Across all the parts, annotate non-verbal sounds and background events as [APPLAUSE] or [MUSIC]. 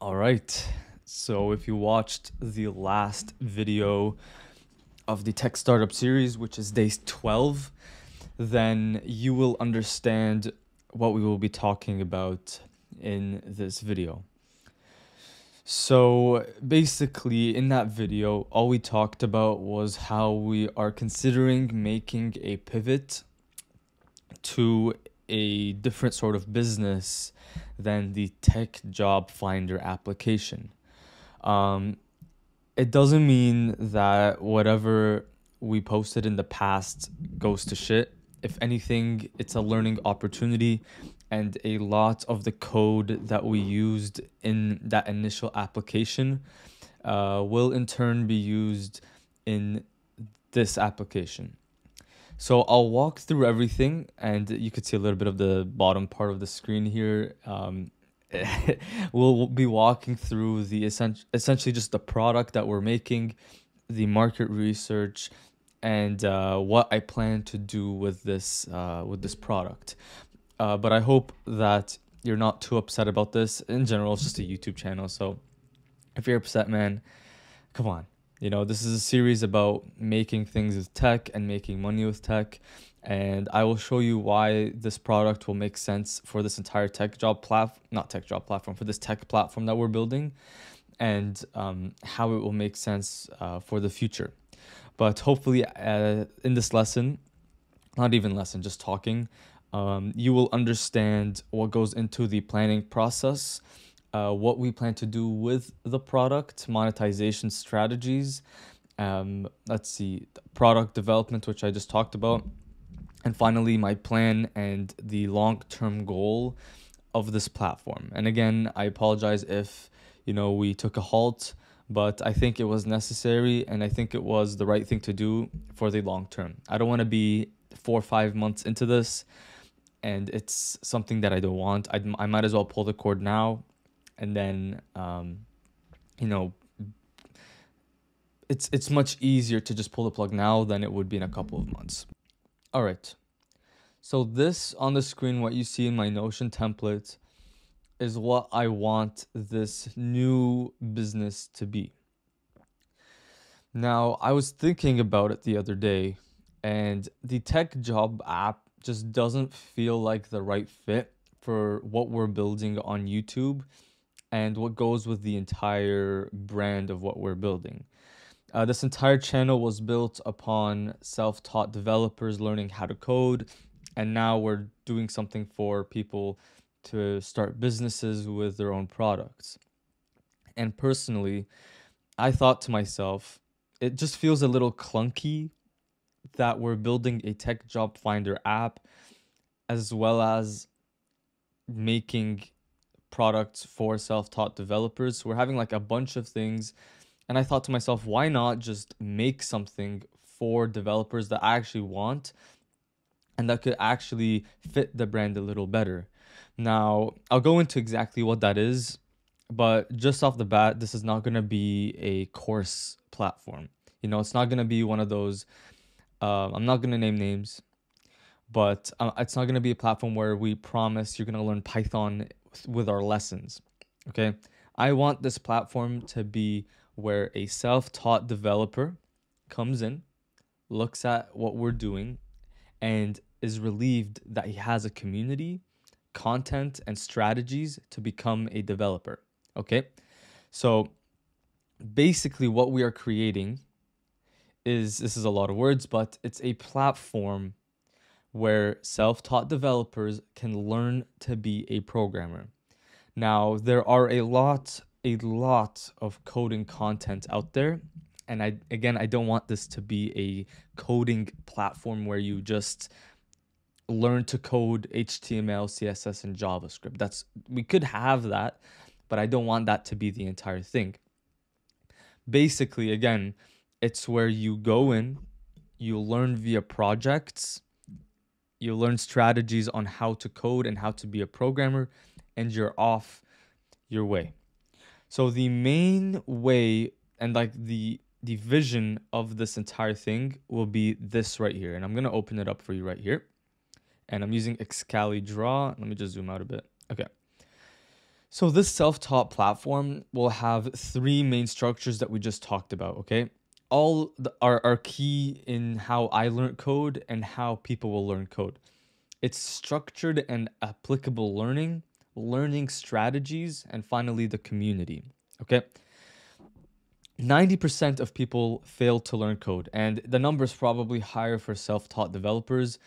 All right. So if you watched the last video of the tech startup series, which is day 12, then you will understand what we will be talking about in this video. So basically, in that video, all we talked about was how we are considering making a pivot to a different sort of business than the tech job finder application. Um, it doesn't mean that whatever we posted in the past goes to shit. If anything, it's a learning opportunity, and a lot of the code that we used in that initial application uh, will in turn be used in this application. So I'll walk through everything, and you could see a little bit of the bottom part of the screen here. Um, [LAUGHS] we'll be walking through the essentially just the product that we're making, the market research, and uh, what I plan to do with this uh, with this product. Uh, but I hope that you're not too upset about this. In general, it's just a YouTube channel, so if you're upset, man, come on you know, this is a series about making things with tech and making money with tech. And I will show you why this product will make sense for this entire tech job platform, not tech job platform, for this tech platform that we're building and um, how it will make sense uh, for the future. But hopefully, uh, in this lesson, not even lesson, just talking, um, you will understand what goes into the planning process uh, what we plan to do with the product, monetization strategies. Um, let's see, product development, which I just talked about. And finally, my plan and the long term goal of this platform. And again, I apologize if, you know, we took a halt, but I think it was necessary and I think it was the right thing to do for the long term. I don't want to be four or five months into this and it's something that I don't want. I, I might as well pull the cord now and then um, you know it's it's much easier to just pull the plug now than it would be in a couple of months. All right. So this on the screen what you see in my Notion template is what I want this new business to be. Now, I was thinking about it the other day and the tech job app just doesn't feel like the right fit for what we're building on YouTube and what goes with the entire brand of what we're building. Uh, this entire channel was built upon self taught developers learning how to code, and now we're doing something for people to start businesses with their own products. And personally, I thought to myself, it just feels a little clunky that we're building a tech job finder app as well as making products for self-taught developers. So we're having like a bunch of things and I thought to myself, why not just make something for developers that I actually want and that could actually fit the brand a little better. Now, I'll go into exactly what that is, but just off the bat, this is not going to be a course platform. You know, it's not going to be one of those uh, I'm not going to name names, but uh, it's not going to be a platform where we promise you're going to learn Python with our lessons. Okay. I want this platform to be where a self taught developer comes in, looks at what we're doing, and is relieved that he has a community, content, and strategies to become a developer. Okay. So basically, what we are creating is this is a lot of words, but it's a platform where self taught developers can learn to be a programmer. Now, there are a lot, a lot of coding content out there. And I, again, I don't want this to be a coding platform where you just learn to code HTML, CSS, and JavaScript. That's we could have that, but I don't want that to be the entire thing. Basically, again, it's where you go in, you learn via projects, you learn strategies on how to code and how to be a programmer, and you're off your way. So the main way and like the the vision of this entire thing will be this right here. And I'm gonna open it up for you right here. And I'm using Excalidraw. Let me just zoom out a bit. Okay. So this self-taught platform will have three main structures that we just talked about, okay? All the, are, are key in how I learn code and how people will learn code. It's structured and applicable learning, learning strategies, and finally the community, okay? 90% of people fail to learn code, and the number is probably higher for self taught developers.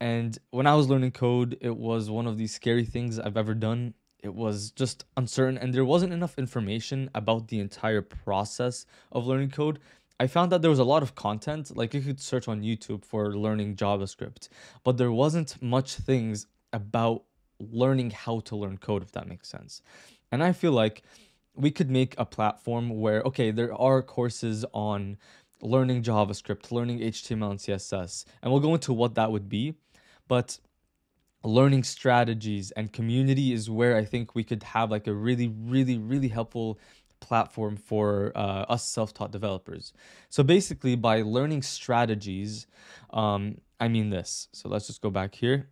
And when I was learning code, it was one of these scary things I've ever done. It was just uncertain, and there wasn't enough information about the entire process of learning code. I found that there was a lot of content, like you could search on YouTube for learning JavaScript, but there wasn't much things about learning how to learn code, if that makes sense. And I feel like we could make a platform where okay there are courses on learning javascript learning html and css and we'll go into what that would be but learning strategies and community is where i think we could have like a really really really helpful platform for uh, us self-taught developers so basically by learning strategies um, i mean this so let's just go back here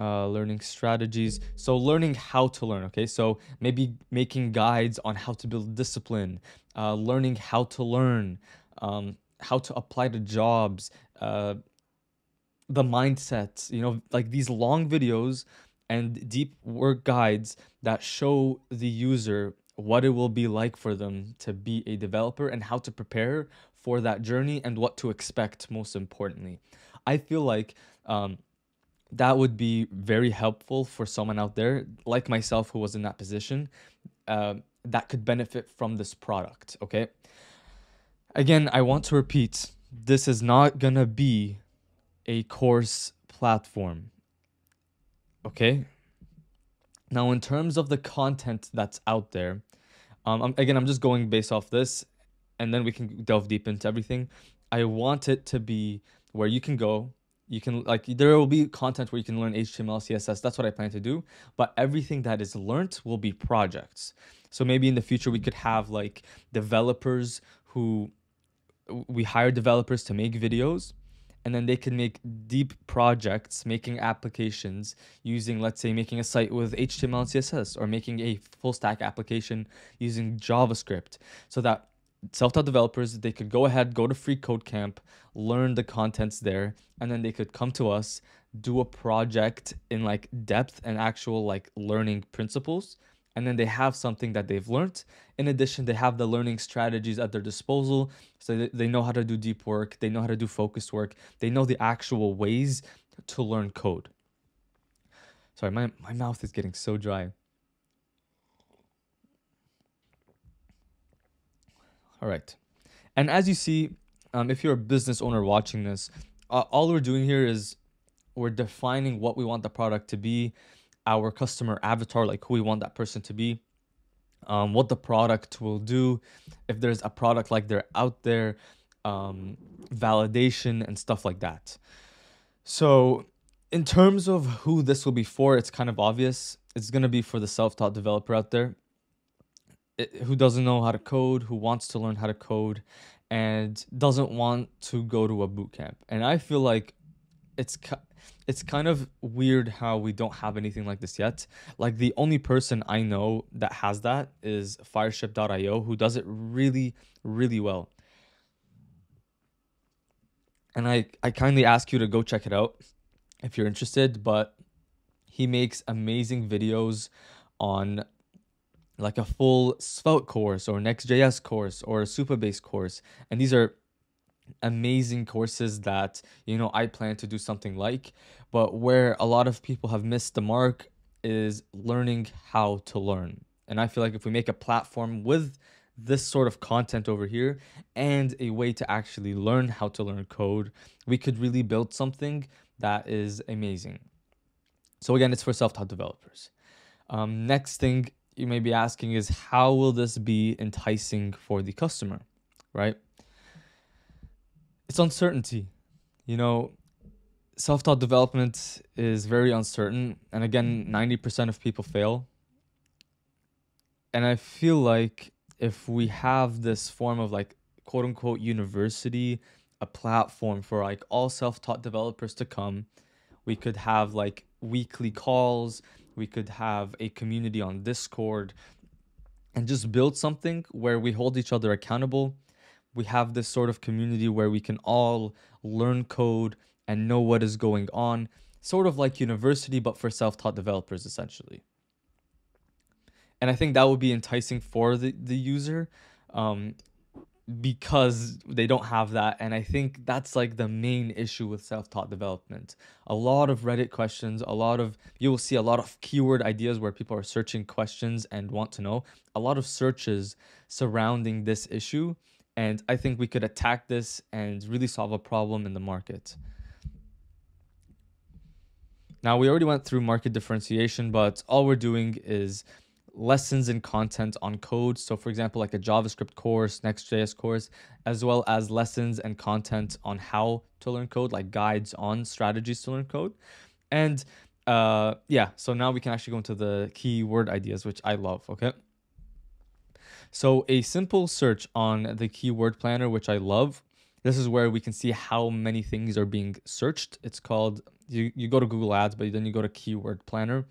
uh, learning strategies. So learning how to learn, okay? So maybe making guides on how to build discipline, uh, learning how to learn, um, how to apply to jobs, uh, the mindset, you know, like these long videos and deep work guides that show the user what it will be like for them to be a developer and how to prepare for that journey and what to expect most importantly. I feel like um, that would be very helpful for someone out there like myself who was in that position uh, that could benefit from this product okay again i want to repeat this is not gonna be a course platform okay now in terms of the content that's out there um, I'm, again i'm just going based off this and then we can delve deep into everything. I want it to be where you can go. You can like there will be content where you can learn html css that's what i plan to do. But everything that is learned will be projects. So maybe in the future we could have like developers who we hire developers to make videos and then they can make deep projects making applications using let's say making a site with html and css or making a full stack application using javascript so that self-taught developers they could go ahead go to freeCodeCamp learn the contents there and then they could come to us do a project in like depth and actual like learning principles and then they have something that they've learned. In addition they have the learning strategies at their disposal so they know how to do deep work they know how to do focused work they know the actual ways to learn code. Sorry my, my mouth is getting so dry. All right. And as you see, um, if you're a business owner watching this, uh, all we're doing here is we're defining what we want the product to be, our customer avatar, like who we want that person to be, um, what the product will do, if there's a product like they're out there, um, validation and stuff like that. So, in terms of who this will be for, it's kind of obvious. It's going to be for the self taught developer out there who doesn't know how to code, who wants to learn how to code, and doesn't want to go to a boot camp. And I feel like it's it's kind of weird how we don't have anything like this yet. Like the only person I know that has that is Fireship.io, who does it really, really well. And I I kindly ask you to go check it out if you're interested. But he makes amazing videos on like a full Svelte course or Next.js course or a Supabase course. And these are amazing courses that, you know, I plan to do something like. But where a lot of people have missed the mark is learning how to learn. And I feel like if we make a platform with this sort of content over here and a way to actually learn how to learn code, we could really build something that is amazing. So again, it's for self-taught developers. Um, next thing you may be asking is how will this be enticing for the customer, right? It's uncertainty. You know, self taught development is very uncertain. And again, 90% of people fail. And I feel like if we have this form of like quote unquote university, a platform for like all self taught developers to come, we could have like weekly calls We could have a community on Discord and just build something where we hold each other accountable. We have this sort of community where we can all learn code and know what is going on, sort of like university, but for self taught developers, essentially. And I think that would be enticing for the, the user. Um, because they don't have that and i think that's like the main issue with self-taught development a lot of reddit questions a lot of you will see a lot of keyword ideas where people are searching questions and want to know a lot of searches surrounding this issue and i think we could attack this and really solve a problem in the market now we already went through market differentiation but all we're doing is lessons and content on code. So, for example, like a JavaScript course, Next.js course, as well as lessons and content on how to learn code, like guides on strategies to learn code. And uh, yeah, so now we can actually go into the keyword ideas, which I love. Okay. So, a simple search on the keyword planner, which I love. This is where we can see how many things are being searched. It's called, you, you go to Google Ads, but then you go to Keyword Planner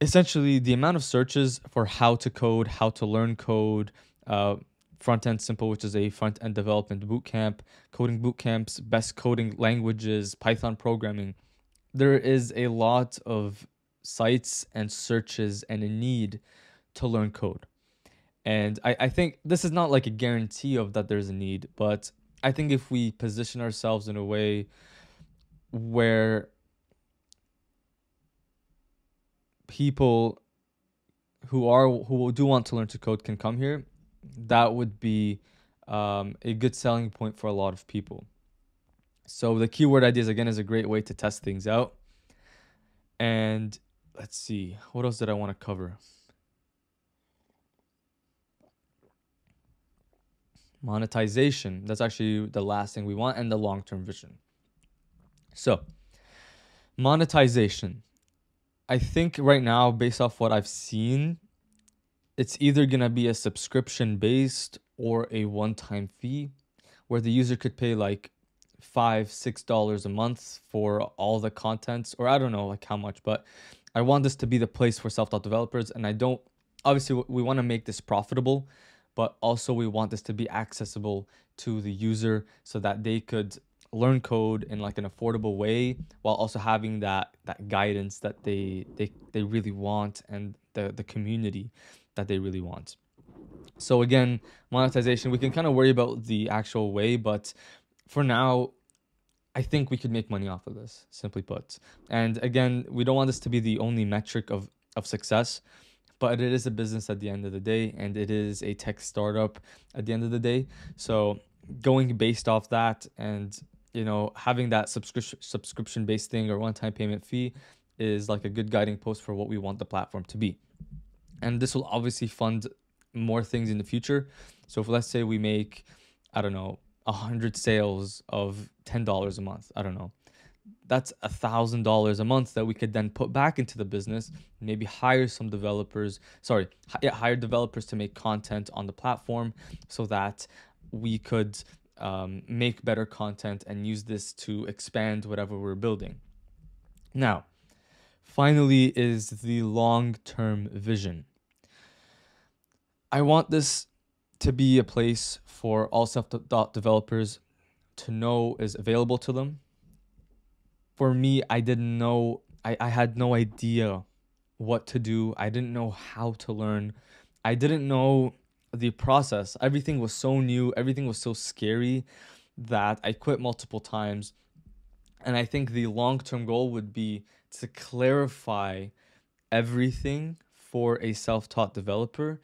essentially the amount of searches for how to code, how to learn code, uh, front end simple, which is a front end development bootcamp, coding bootcamps, best coding languages, Python programming. There is a lot of sites and searches and a need to learn code. And I, I think this is not like a guarantee of that there's a need, but I think if we position ourselves in a way where people who are who do want to learn to code can come here, that would be um, a good selling point for a lot of people. So the keyword ideas again is a great way to test things out. And let's see, what else did I want to cover? Monetization. That's actually the last thing we want and the long-term vision. So, monetization. I think right now, based off what I've seen, it's either gonna be a subscription based or a one time fee where the user could pay like five, six dollars a month for all the contents, or I don't know like how much, but I want this to be the place for self-taught developers. And I don't obviously we want to make this profitable, but also we want this to be accessible to the user so that they could learn code in like an affordable way while also having that that guidance that they they they really want and the the community that they really want. So again monetization we can kind of worry about the actual way but for now i think we could make money off of this simply put. And again we don't want this to be the only metric of of success but it is a business at the end of the day and it is a tech startup at the end of the day. So going based off that and you know having that subscription subscription based thing or one time payment fee is like a good guiding post for what we want the platform to be. And this will obviously fund more things in the future. So if let's say we make i don't know a hundred sales of ten dollars a month i don't know that's a thousand dollars a month that we could then put back into the business maybe hire some developers sorry hire developers to make content on the platform so that we could um, make better content and use this to expand whatever we're building. Now, finally, is the long term vision. I want this to be a place for all self developers to know is available to them. For me, I didn't know, I, I had no idea what to do. I didn't know how to learn. I didn't know the process, everything was so new, everything was so scary that I quit multiple times. And I think the long term goal would be to clarify everything for a self taught developer.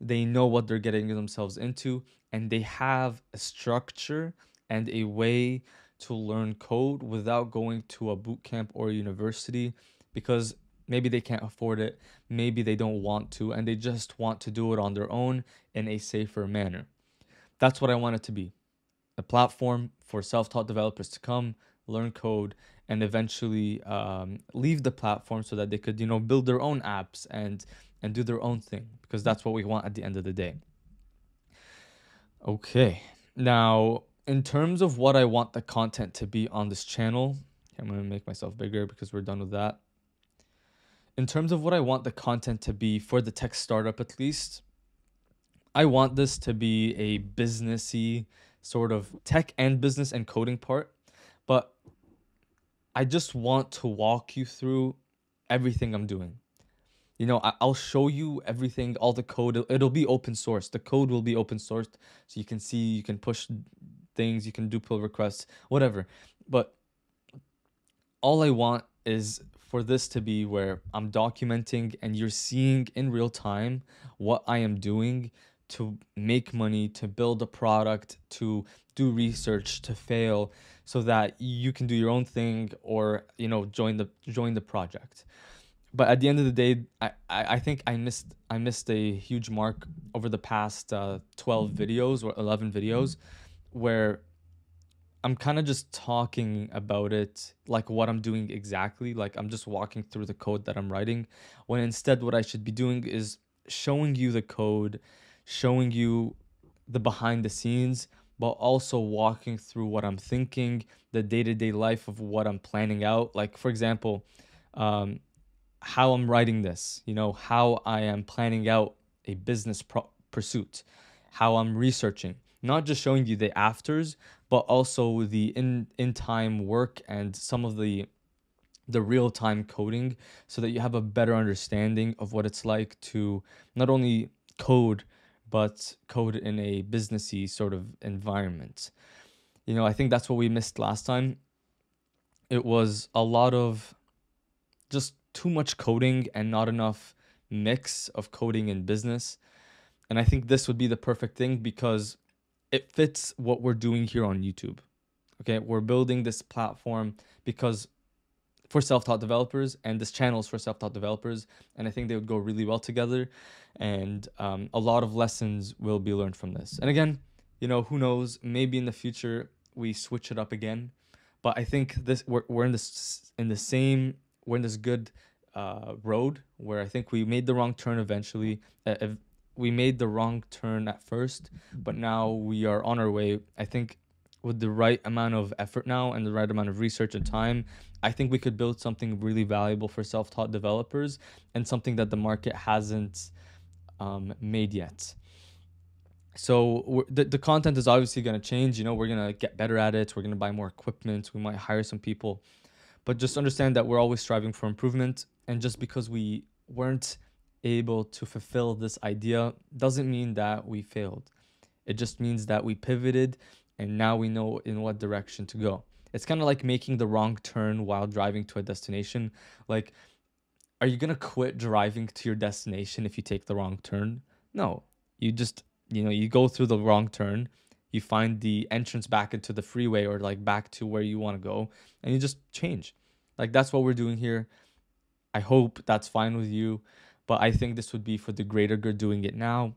They know what they're getting themselves into, and they have a structure and a way to learn code without going to a boot camp or university because Maybe they can't afford it. Maybe they don't want to, and they just want to do it on their own in a safer manner. That's what I want it to be a platform for self taught developers to come, learn code, and eventually um, leave the platform so that they could, you know, build their own apps and and do their own thing because that's what we want at the end of the day. Okay, now in terms of what I want the content to be on this channel, I'm gonna make myself bigger because we're done with that. in terms of what I want the content to be for the tech startup, at least, I want this to be a businessy sort of tech and business and coding part, but I just want to walk you through everything I'm doing. You know, I- I'll show you everything, all the code. It'll be open source. The code will be open sourced, so you can see, you can push things, you can do pull requests, whatever. But all I want is for this to be where I'm documenting and you're seeing in real time what I am doing to make money, to build a product, to do research, to fail, so that you can do your own thing or you know join the join the project. But at the end of the day, I, I, think I missed I missed a huge mark over the past uh, 12 videos or 11 videos where I'm kind of just talking about it like what I'm doing exactly. Like I'm just walking through the code that I'm writing. When instead, what I should be doing is showing you the code, showing you the behind the scenes, but also walking through what I'm thinking, the day to day life of what I'm planning out. Like, for example, um, how I'm writing this, you know, how I am planning out a business pro- pursuit, how I'm researching, not just showing you the afters, but also the in in time work and some of the the real time coding so that you have a better understanding of what it's like to not only code but code in a businessy sort of environment. You know, I think that's what we missed last time. It was a lot of just too much coding and not enough mix of coding and business. And I think this would be the perfect thing because it fits what we're doing here on YouTube. Okay, we're building this platform because for self-taught developers and this channel is for self-taught developers and i think they would go really well together and um, a lot of lessons will be learned from this and again you know who knows maybe in the future we switch it up again but i think this we're, we're in this in the same we're in this good uh, road where i think we made the wrong turn eventually uh, we made the wrong turn at first but now we are on our way i think with the right amount of effort now and the right amount of research and time, I think we could build something really valuable for self taught developers and something that the market hasn't um, made yet. So the, the content is obviously going to change. You know, we're going to get better at it. We're going to buy more equipment. We might hire some people. But just understand that we're always striving for improvement. And just because we weren't able to fulfill this idea doesn't mean that we failed. It just means that we pivoted and now we know in what direction to go. It's kind of like making the wrong turn while driving to a destination. Like, are you gonna quit driving to your destination if you take the wrong turn? No. You just, you know, you go through the wrong turn, you find the entrance back into the freeway or like back to where you want to go, and you just change. Like, that's what we're doing here. I hope that's fine with you, but I think this would be for the greater good doing it now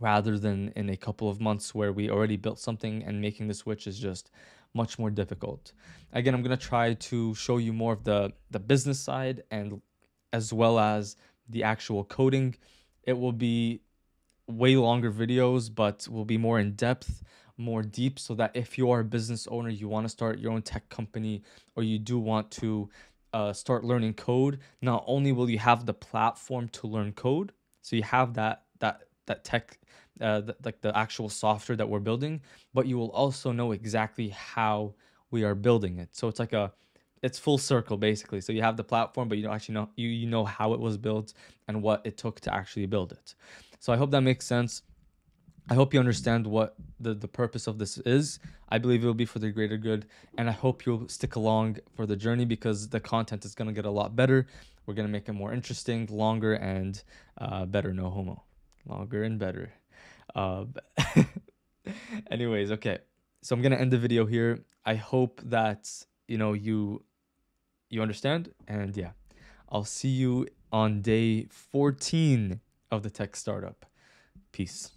rather than in a couple of months where we already built something and making the switch is just much more difficult. Again, I'm going to try to show you more of the the business side and as well as the actual coding. It will be way longer videos, but will be more in depth, more deep, so that if you are a business owner, you want to start your own tech company, or you do want to uh, start learning code, not only will you have the platform to learn code, so you have that that that tech, uh, like the actual software that we're building, but you will also know exactly how we are building it. So it's like a it's full circle basically. So you have the platform, but you don't actually know you you know how it was built and what it took to actually build it. So I hope that makes sense. I hope you understand what the, the purpose of this is. I believe it will be for the greater good. And I hope you'll stick along for the journey because the content is going to get a lot better. We're going to make it more interesting, longer, and uh, better. No homo. Longer and better. Uh, [LAUGHS] anyways, okay. So I'm going to end the video here. I hope that, you know, you you understand and yeah i'll see you on day 14 of the tech startup peace